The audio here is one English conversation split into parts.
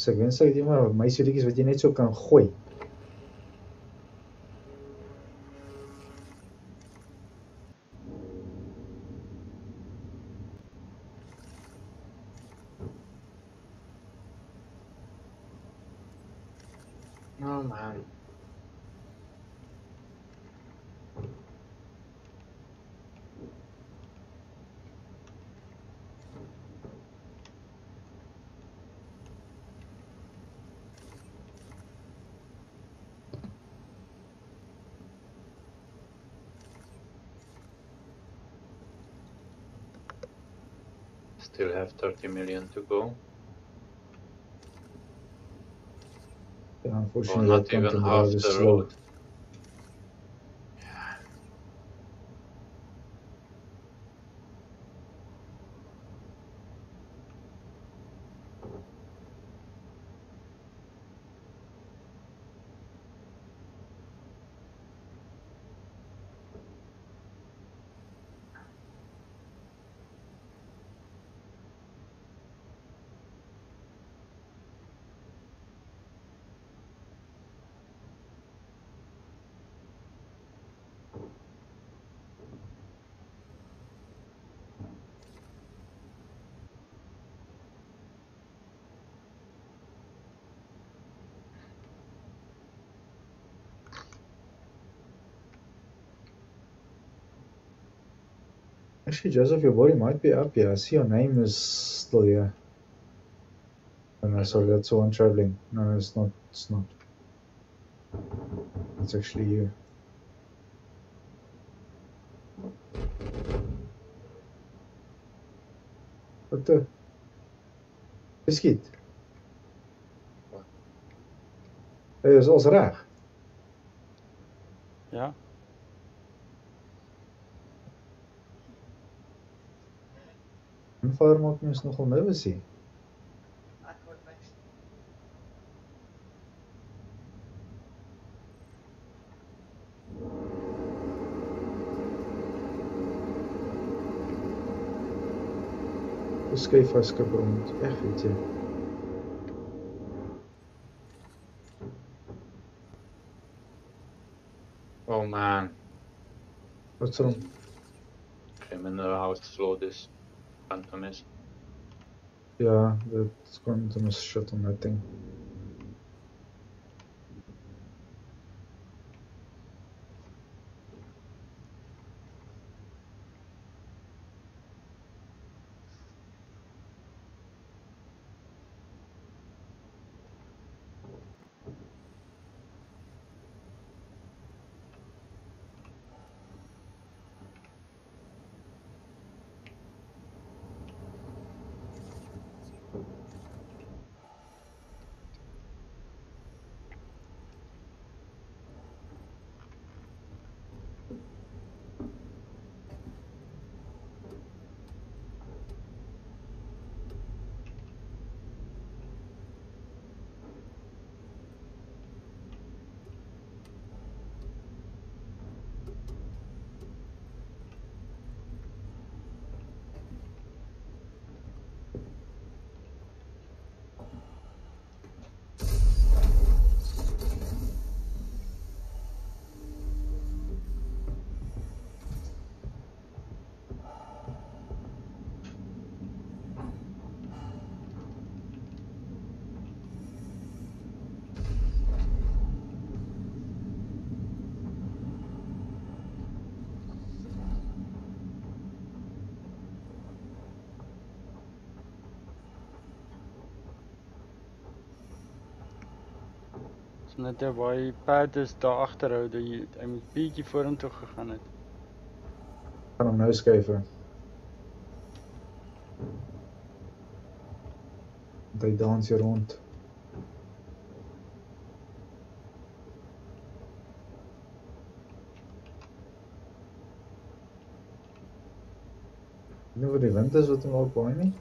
So ek wens ek het iemand meisielietjies wat jy net so kan gooi. Still have 30 million to go. Yeah, Or unfortunately, not that content even half the road. Actually, Joseph, your body might be up here. I see your name is still here. Oh, no, sorry, that's the one traveling. No, no, it's not. It's not. It's actually you. Wat the? Wat? Hey, is alles reg? Ja, gevaar maak is nogal nou as jy. As skip rond. echt weet jy. Oh man. What's wrong? Ik heb the house floor. Phantom is. Ja, that's quantum is shit on that thing. Net waar die pad is daar agterhou dat jy hy moet bietjie vorentoe gegaan het. Gaan hom nou skuif. hy dans hier rond. Nie vir die wind is wat hom ook baie nie.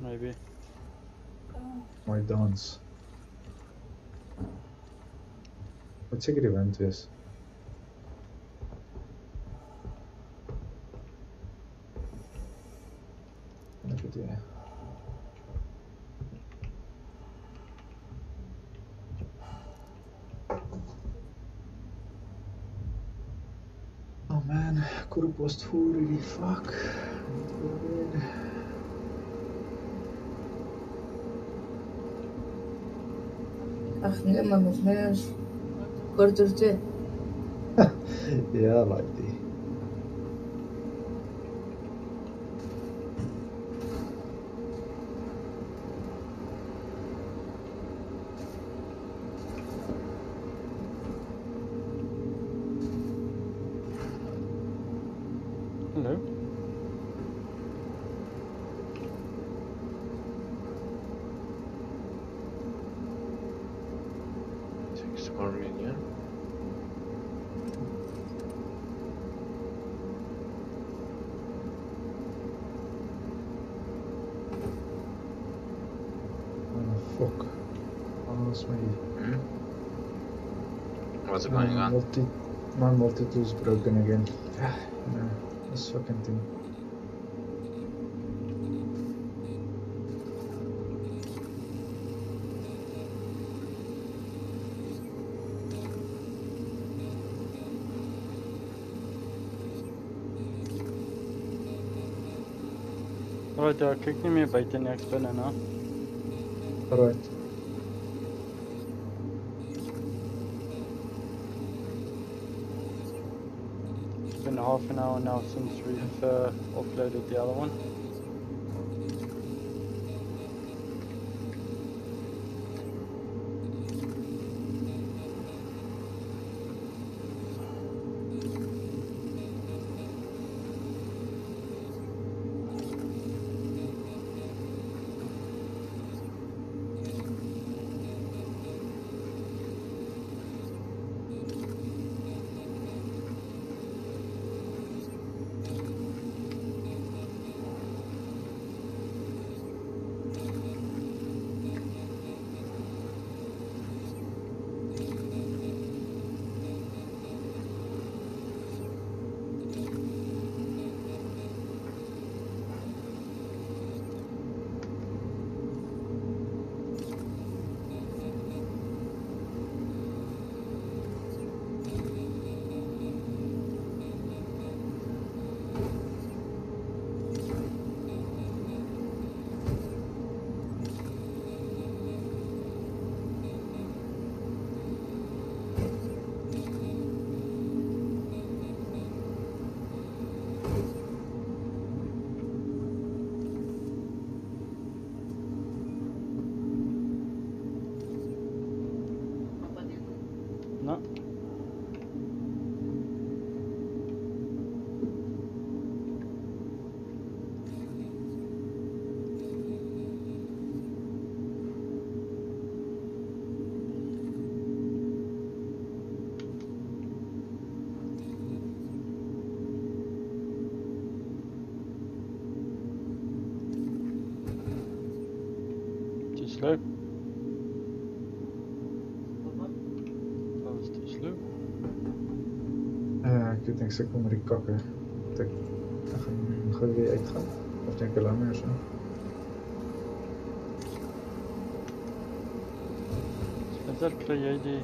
Maybe. My dans. wat sie gewöhnt is? Oh man, Kuru post food really fuck. Ach, nee, maar. Korturcu. ya Rabbi. Multi my multi tool's broken again. no, this fucking thing. Alright, daar kyk nie meer buite nie, ek's binne nou. Alright. Half an hour now since we've uh, uploaded the other one. Ik denk ze komen die kakken. Dat ik dan gaan, gaan we weer uitgaan. Of denk ik langer zo. Spencer, kry jy die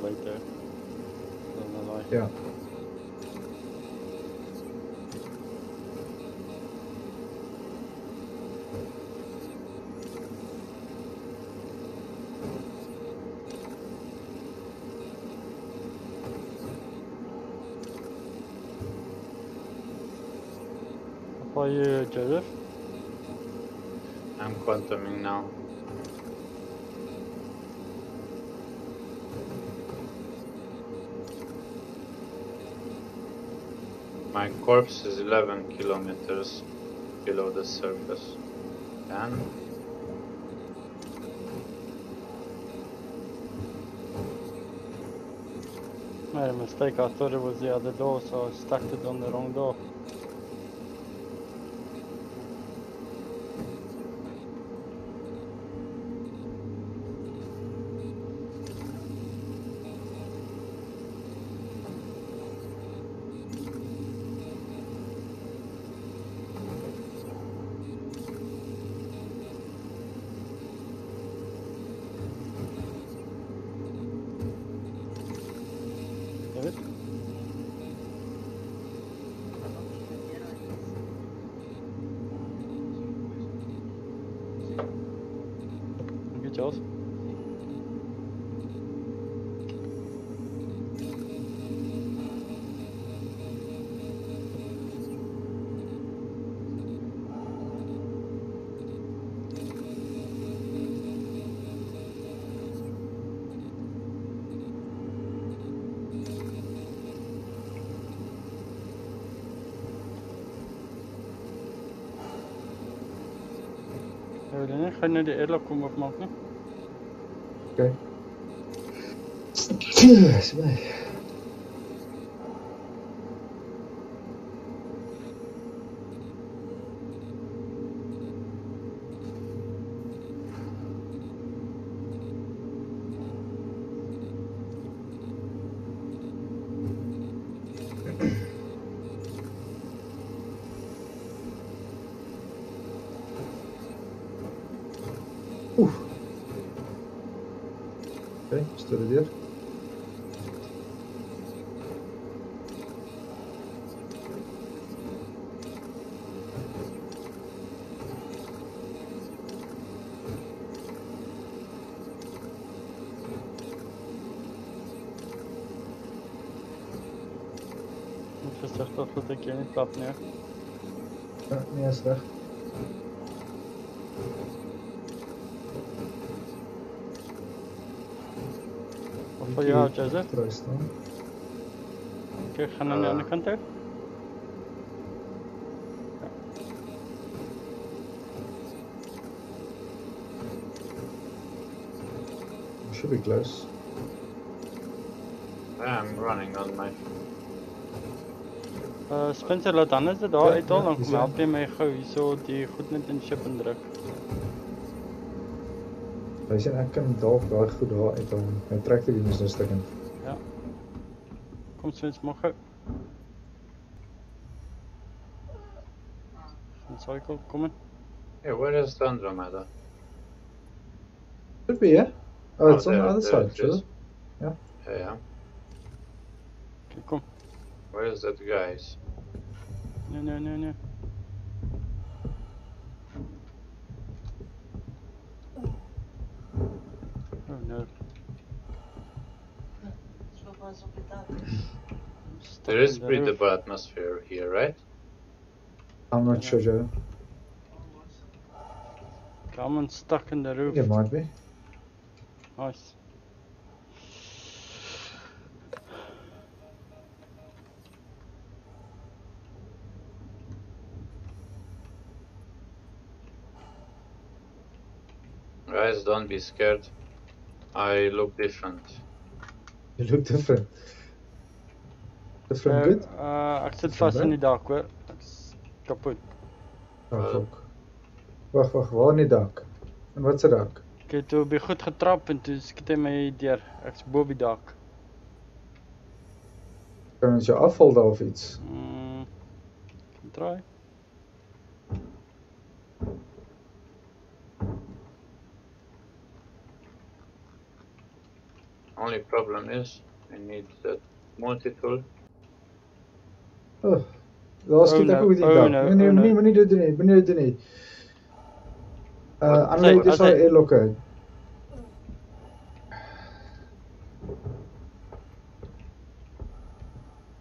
Ben je daar buite? Dan dan daai. Ja. How are you, Joseph? I'm quantuming now. My corpse is 11 kilometers below the surface. 10. made a mistake. I thought it was the other door, so I stacked it on the wrong door. Öyle nie, gaan nou die airlock kom oopmaak nie. OK. Dis my. Dat ik je niet klap neer. Ja, niet eens weg. Wat voor jou, Joseph? Achteruit staan. Oké, ga naar de Ah. andere kant uit. Should be close. I'm running on my. Uh, Spencer, laat anders dit daar Ja, uithaal, ja, dan die kom zijn- help jy my gou hierso die goed net in ship indruk. Hy sê ek kan dalk daai goed daar uithaal. My tractor die is nou stukkend. Kom Spence, maar gou. Gaan cycle, kom in. Yeah, where is the Andromeda? Should be, yeah? Oh, it's on the other side, it should is. it? Yeah, yeah. Oké, kom. Where is that guys? No, no, no, no. Oh no. There is in the breathable atmosphere here, right? I'm not sure, Joe. Come on, stuck in the I roof. it might be. Nice. Guys, don't be scared. I look different. You look different. Different Uh, good? uh, ek sit Is vas dit in bad? die dak hoor. Ek's kapot. Oh, Uh, fuck. Wag, wag, waar in die dak? En wat se dak? Ek het toe op die goed getrap en toe skiet hy my deur. Ek's bo op die dak. Kan ons jou afval daar of iets? Mm. Kan Only problem is, I need that multi-tool. Oh. Daar skiet ek no, ook met oh dak. no, Nee, nee, oh no. moenie moenie dit doen nie. Moenie dit doen nie. Uh, Wat- unload as dis hy- daai airlock uit.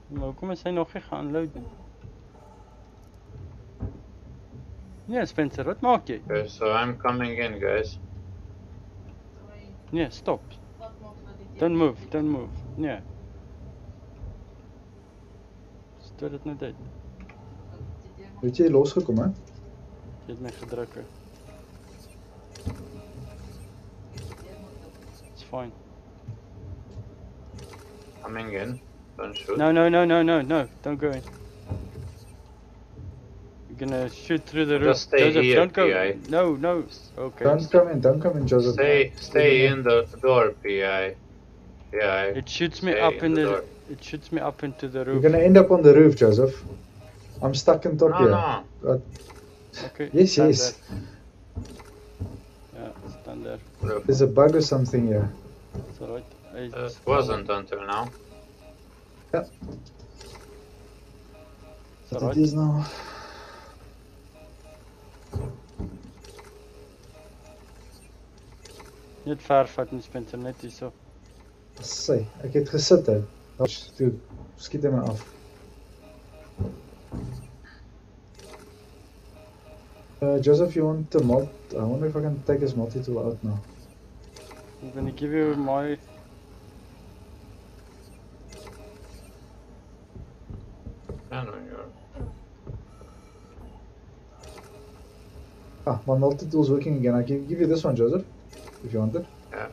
Maar hoekom is hy nog nie geunload nie? Nee, Spencer, wat maak jy? Okay, so I'm coming in, guys. Nee, stop. Don't move, don't move. Nee. Stoot dit net uit. Het jy losgekom hè? Jy het my gedruk. It's fine. Coming in. Don't shoot. No, no, no, no, no, no. Don't go in. You're gonna shoot through the roof. Just stay Joseph, here, don't go. PI. No, no. Okay. Don't come in, don't come in, Joseph. Stay, stay in the door, PI. PI. It shoots me up in in the the. It shoots me up into the roof. You're gonna end up on the roof, Joseph. I'm stuck in top No, here. no. Okay. Yes, stand yes. there. Yeah, stand there. Look, There's a bug or something here. It's alright. I- uh, It wasn't until now. It's But alright. it is now. Net ver vat nie Spencer net hierso. Sy, ek het gesit hè. Toe skiet hy my af. Uh, Joseph, you want to mod? I wonder if I can take his multi tool out now. I'm gonna give you my And when you're Ah, my multi tool's working again. I can give you this one, Joseph, if you want it. Yeah.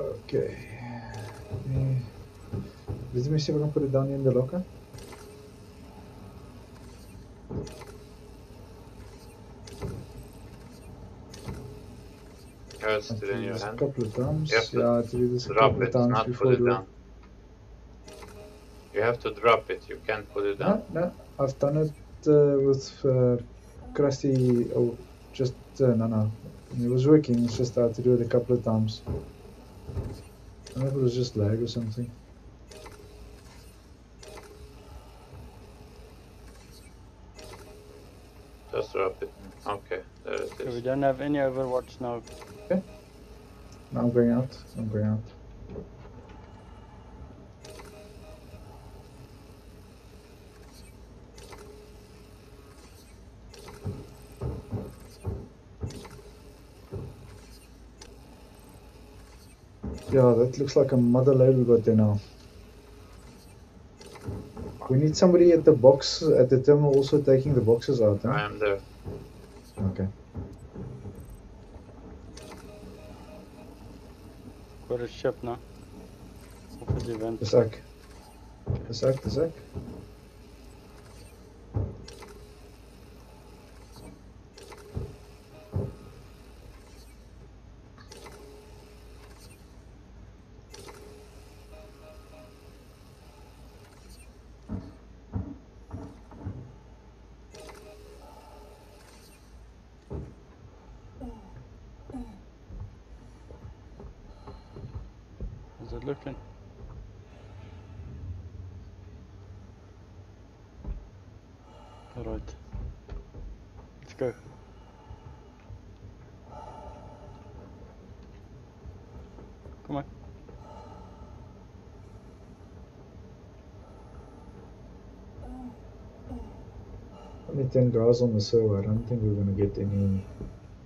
Okay. Let me see if I can put it down in the locker. I still in your hand. couple of times. You have to yeah, I did this a Drop couple of it, times not before put it down. You have to drop it. You can't put it down. No, no, I've done it uh, with uh, Krusty. Oh, just uh, no, no. It was working. It's just I had to do it a couple of times. I don't know if it was just lag or something. Just drop it. Okay, there it is. Okay, we don't have any Overwatch now. Now I'm going out. I'm going out. Yeah, that looks like a mother load we got there now. We need somebody at the box at the terminal also taking the boxes out, I am there. Okay. Got a ship now. Of is die wind. Dis ek. Dis ek, dis ek. How's it looking? Alright. Let's go. Come on. Only 10 guys on the server. I don't think we're gonna get any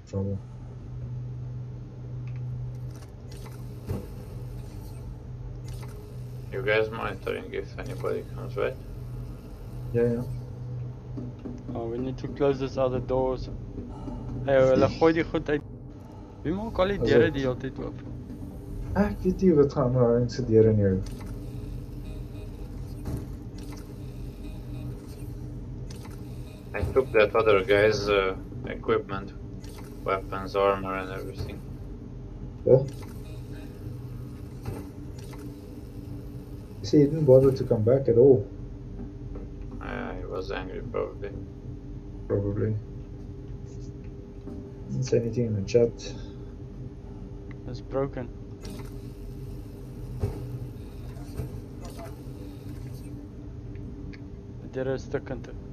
trouble. You guys monitoring if anybody comes, right? Ja, ja. Oh, we need to close this other doors. Hey, hulle gooi die goed uit. Wie maak al die Is deure dit- die hele tyd oop? Ek weet nie wat gaan nou in se deur in jou. I took that other guy's uh, equipment, weapons, armor, and everything. Ja. See, he didn't bother to come back at all, Uh, he was angry, probably. probably. Didn't say anything in the chat. It's broken. Die deure is stukkend. Deur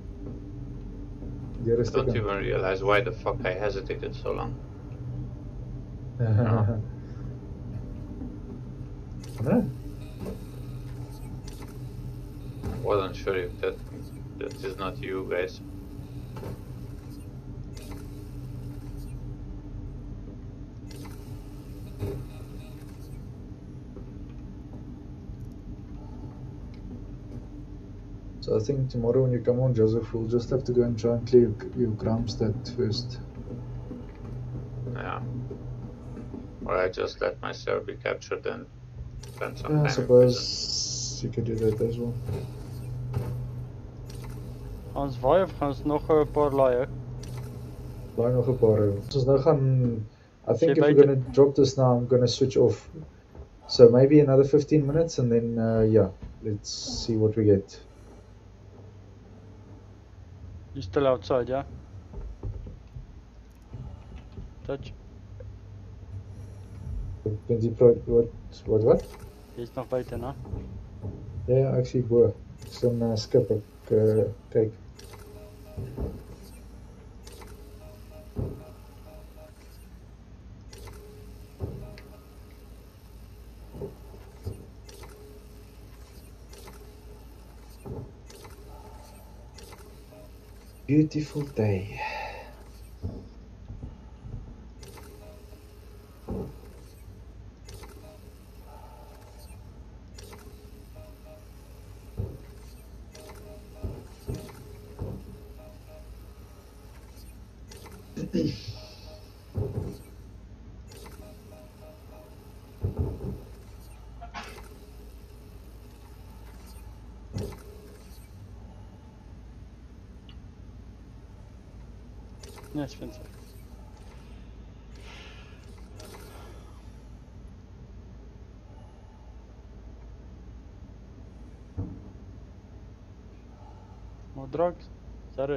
I don't even realize why the fuck I hesitated so long. No. Wasn't sure if that that is not you guys. So I think tomorrow when you come on, Joseph, we'll just have to go and try and clear your, your CrimeStat first. Yeah. Or I just let myself be captured and Depends on Yeah, I suppose you could do that as well. Gaan ons waai of gaan ons nog 'n paar laai? Laai nog 'n paar. Ons is nou gaan I think Jy if we're gonna drop this now, I'm gonna switch off. So maybe another 15 minutes and then uh, yeah, let's see what we get. You still outside, yeah? Touch. Pro wat wat wat? Jy's nog buite, né? Ja, ja, ek sien bo. Uh, ek uh, kyk. Beautiful day. Nee, Spencer. Drugs? Is that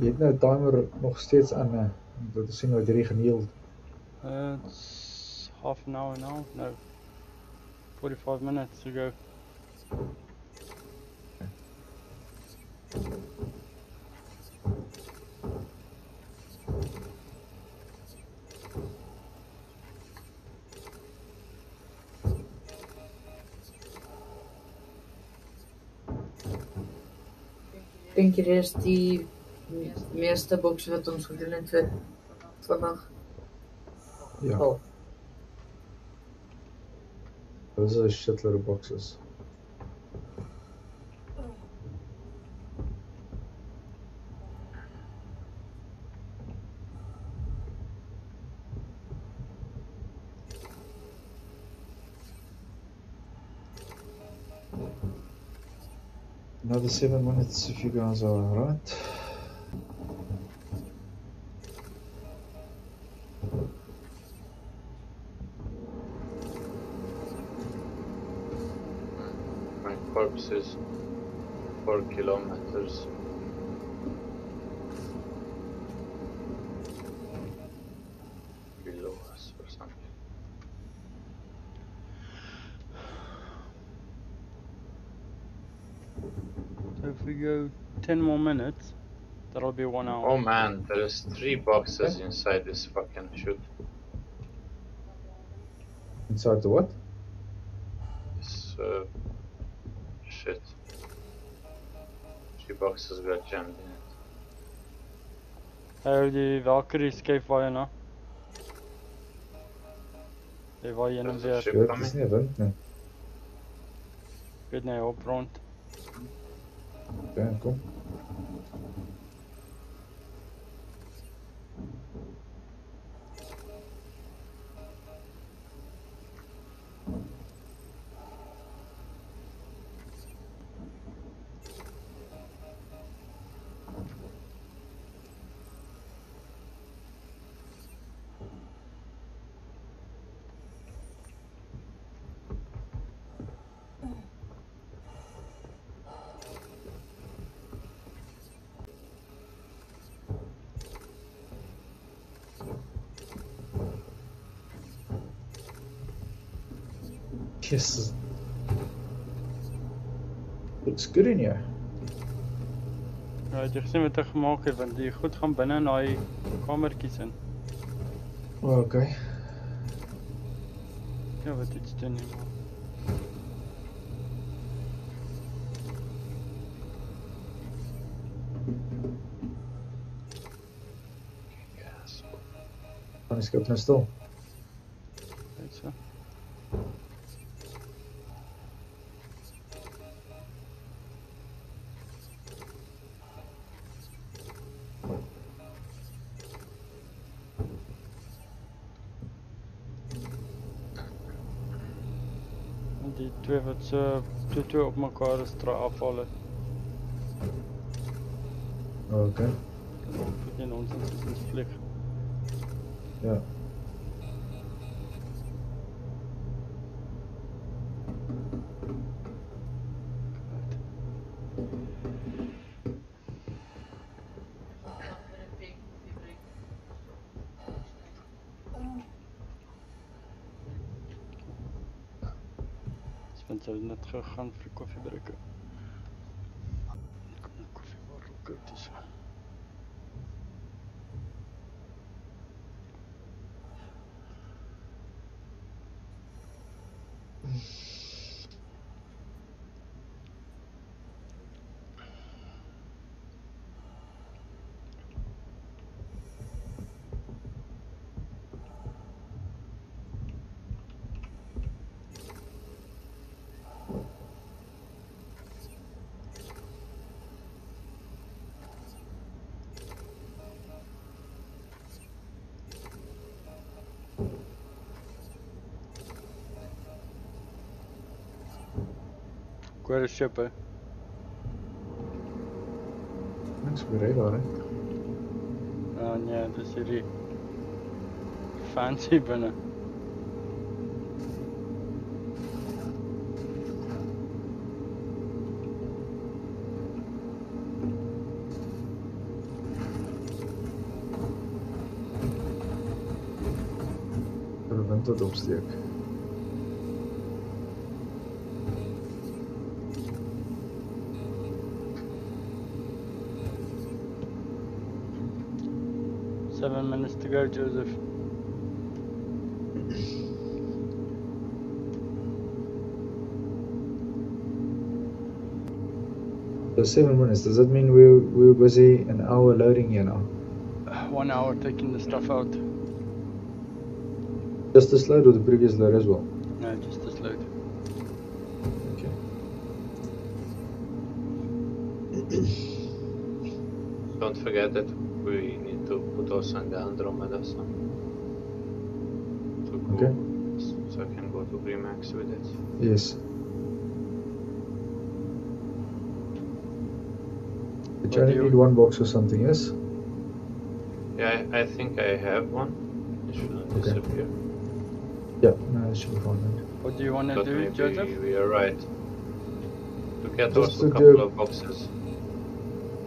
Jy het nou timer nog steeds aan uh, dat ons sien wat hierdie geneeld. Uh, it's half an hour now. No, 45 minutes to go. Dink jy dis die me- meeste bokse wat ons gedoen het vir vandag? Ja. Oh, Those are shitload of boxes. Another seven minutes if you guys are alright. My corpse is four kilometers. Below us or something. So if we go 10 more minutes, that'll be one hour. Oh man, there's three boxes inside this fucking chute. Inside the what? också så jag kände Här är Valkyrie escape wire Det var genom det. Köpte sig runt nu. Gud, nej, jag är runt. Okej, kom. Yes. Looks good in here. Ja, jy gesien wat hy gemaak het want die goed gaan binne in daai kamertjies in. Oh, okay. Ja, wat iets doen nie. Yes. Dan is skip nou stil. Die twee wat so twee twee op mekaar is dra afval het. Oh, okay. Dit is nonsens is ons vlieg. Ja. notre renfle coiffé de la queue. Quite a ship, hè? Niks op die radar, hè. Oh nee, dis hierdie fancy binne. Vir die wind wat opsteek. Seven minutes to go, Joseph. So seven minutes. Does that mean we we're busy an hour loading here now? One hour taking the stuff out. Just this load or the previous load as well? No, just this load. Okay. Don't forget that we need to put the Andromeda so to go, Okay. so I can go to Grim HEX with it. Yes. But you What only need one box or something, yes? Yeah, I, I think I have one. It shouldn't Okay. disappear. Yeah, no, it should be fine. What do you want to do, maybe Joseph? we are right. To get Just also a to couple do- of boxes.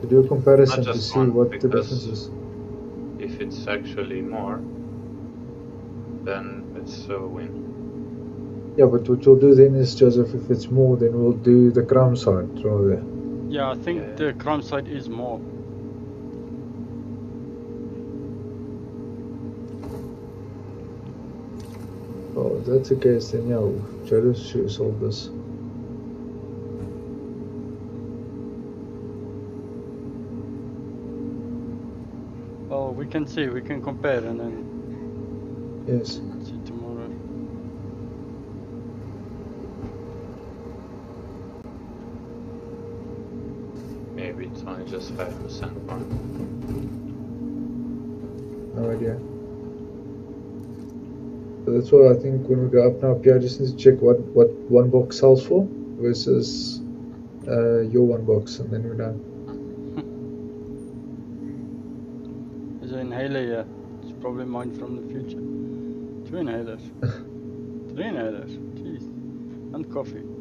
To do a comparison to see what the because- difference is. If it's actually more, then it's a win. Yeah, but what we'll do then is, Joseph, if it's more, then we'll do the crown side rather. Yeah, I think Yeah. the crime side is more. Oh, if that's the case, then yeah, Jodo should have solved this. We can see, we can compare and then Yes. see tomorrow. Maybe it's only just 5% more. No idea. So that's why I think when we go up now, Pierre just needs to check what, what one box sells for versus uh, your one box, and then we're done. There's an inhaler here. It's probably mine from the future. Two inhalers. Three inhalers. Jeez. And coffee.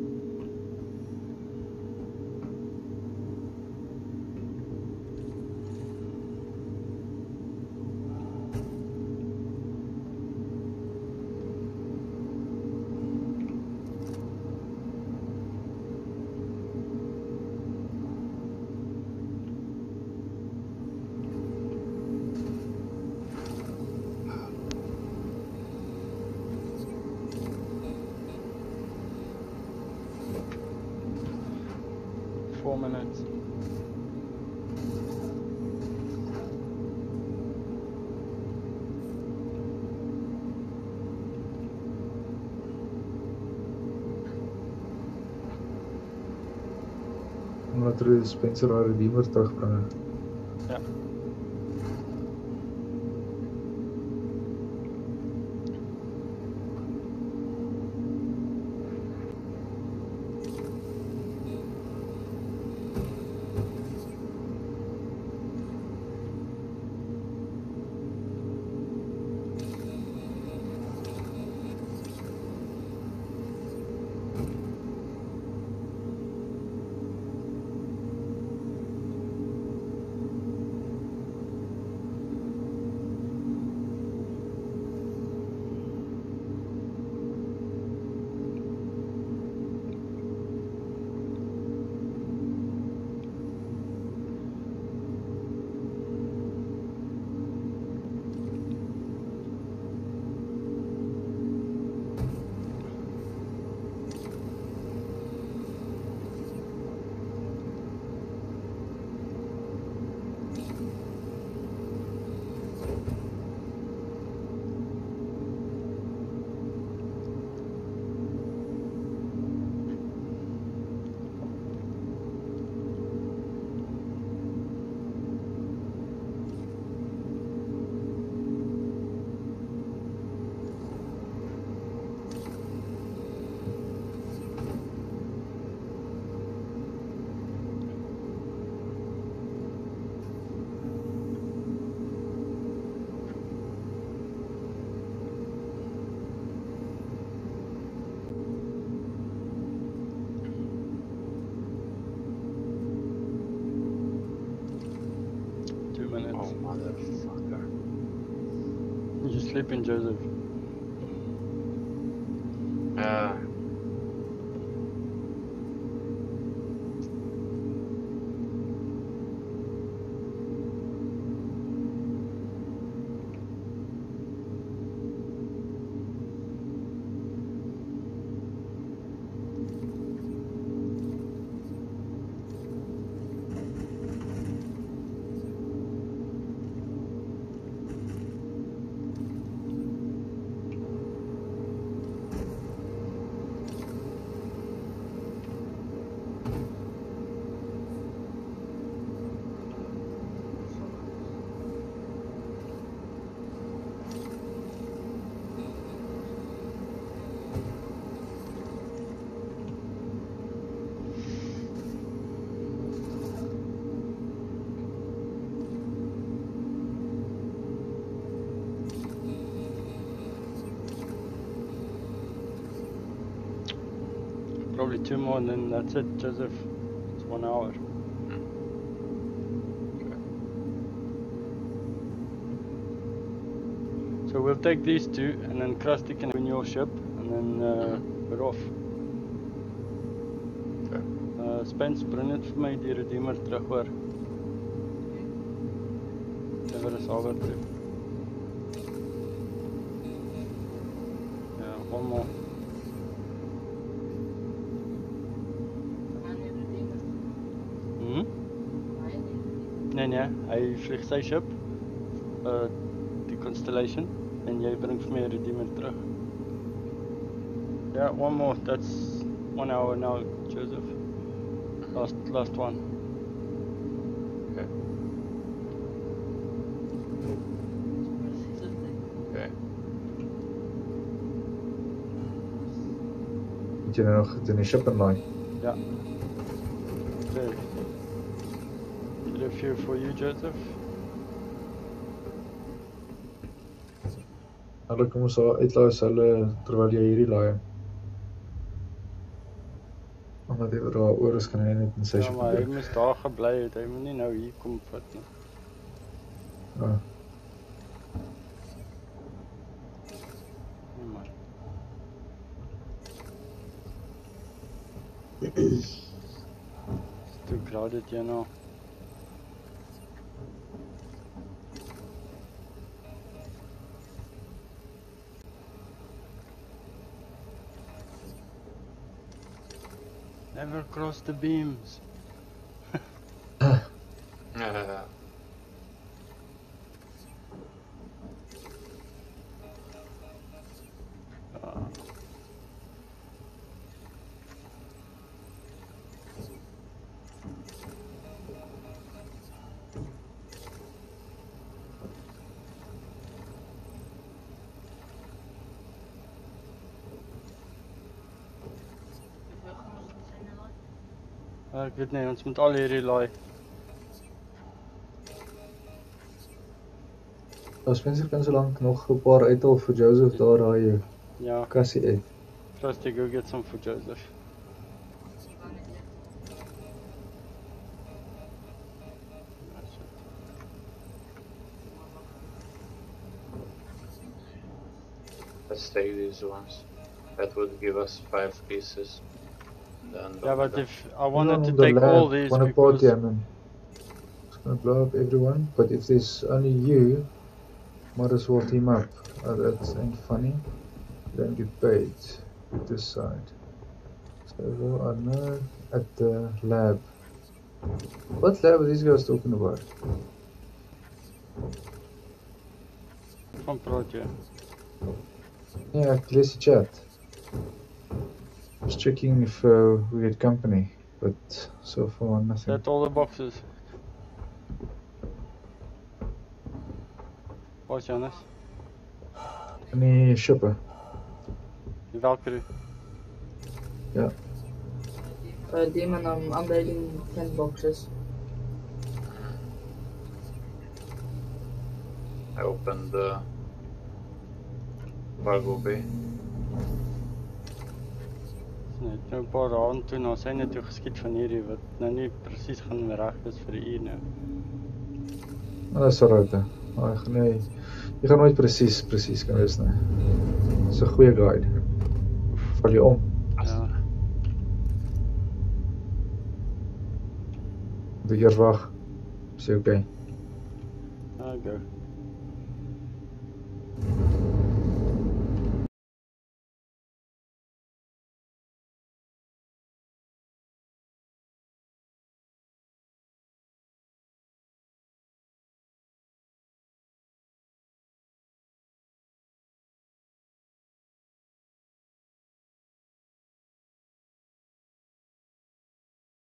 Spencer haar redeemer terugbring. Joseph? Probably two more and then that's it, Joseph. It's one hour. So we'll take these two and then Krusty can win your ship and then uh, we're off. Okay. Uh, Spence, bring net vir my die Redeemer terug hoor. Ever is alweer toe. Ja, one more. Nee, hy vlieg sy ship. Uh die Constellation en jy bring vir my 'n Redeemer terug. Yeah, one more. That's one hour now, Joseph. Last last one. Okay. Okay. Moet jy nou nog dit in die ship inlaai? Yeah. Few for you, Joseph. Hulle kom ons uitlaai hulle terwyl jy hierdie laai. Omdat jy daar oor is kan hy net in sy Ja, ship. maar hy moes daar gebly het. Hy moet nie nou hier kom vat nie. Ja. Nee, man. It's too crowded, you know. Never cross the beams. Ek weet nie, ons moet al hierdie laai. Ons Spencer kan so lank nog 'n paar uithaal vir Joseph daar daai Ja, kassie uit. first to go get some for Joseph. Let's take these ones. That would give us five pieces. Then Yeah, but if I wanted to the take all lab, these wanna because party, I mean, it's gonna blow up everyone. But if there's only you, might as well team up. Oh, that ain't funny. You don't get paid. This side. So well, I know at the lab. What lab are these guys talking about? van praat jy? Yeah, let's chat. Just checking if uh, we had company, but so far nothing. Set all the boxes. Waar's Janus? Any shipper? Die Valkyrie. Uh, demon, I'm unloading 10 boxes. I opened the cargo bay. Dis net nou 'n paar rand toe na syne toe geskiet van hierdie wat nou nie presies gaan reg is vir die uur nou. Oh, dis alright. hè. Ag nee. Jy gaan nooit presies presies kan wees nie. Dis 'n goeie guide. Val jy om. Ja. Moet ek eers wag. Sê okay. Ah, go.